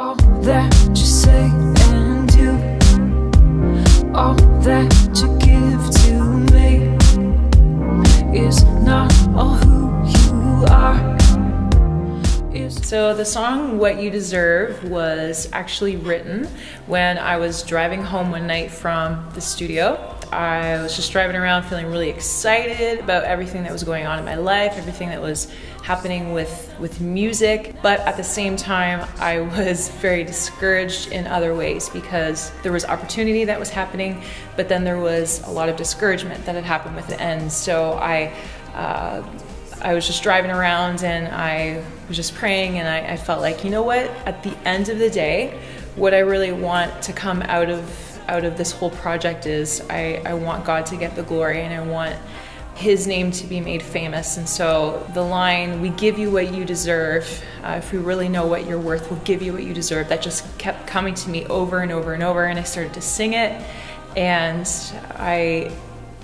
All that you say and do, all that So the song What You Deserve was actually written when I was driving home one night from the studio. I was just driving around feeling really excited about everything that was going on in my life, everything that was happening with, with music, but at the same time I was very discouraged in other ways because there was opportunity that was happening, but then there was a lot of discouragement that had happened with it. And so I uh, I was just driving around and I was just praying, and I, I, felt like, you know what? At the end of the day, what I really want to come out of out of this whole project is I, I want God to get the glory, and I want His name to be made famous. And so the line, "We give you what you deserve. Uh, if we really know what you're worth, we'll give you what you deserve." That just kept coming to me over and over and over, and I started to sing it, and I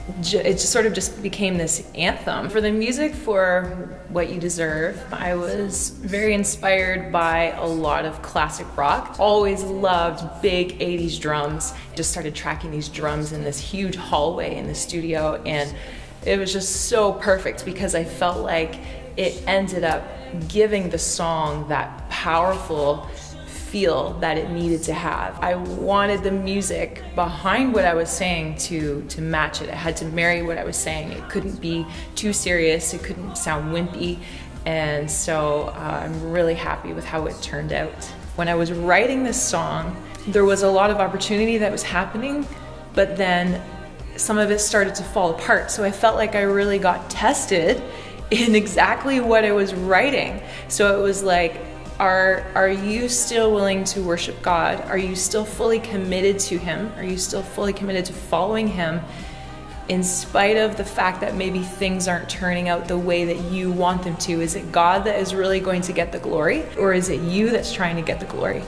it just sort of just became this anthem. For the music for What You Deserve, I was very inspired by a lot of classic rock. Always loved big 80s drums. Just started tracking these drums in this huge hallway in the studio and it was just so perfect because I felt like it ended up giving the song that powerful feel that it needed to have. I wanted the music behind what I was saying to, to match it. It had to marry what I was saying. It couldn't be too serious, it couldn't sound wimpy. And so uh, I'm really happy with how it turned out. When I was writing this song, there was a lot of opportunity that was happening, but then some of it started to fall apart. So I felt like I really got tested in exactly what I was writing. So it was like, are, are you still willing to worship God? Are you still fully committed to Him? Are you still fully committed to following Him in spite of the fact that maybe things aren't turning out the way that you want them to? Is it God that is really going to get the glory? Or is it you that's trying to get the glory?